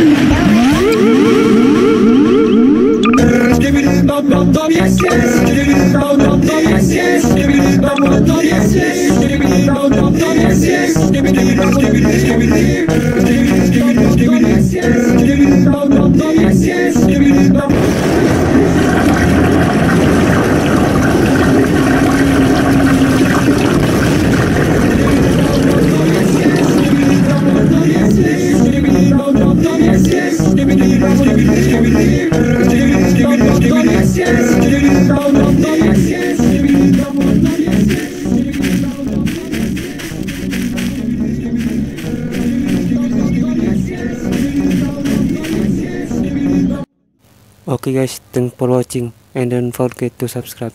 Give me Okay guys, thanks for watching and don't forget to subscribe.